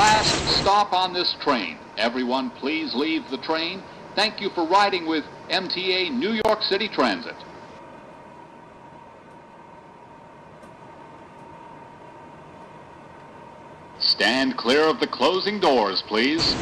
Last stop on this train. Everyone, please leave the train. Thank you for riding with MTA New York City Transit. Stand clear of the closing doors, please.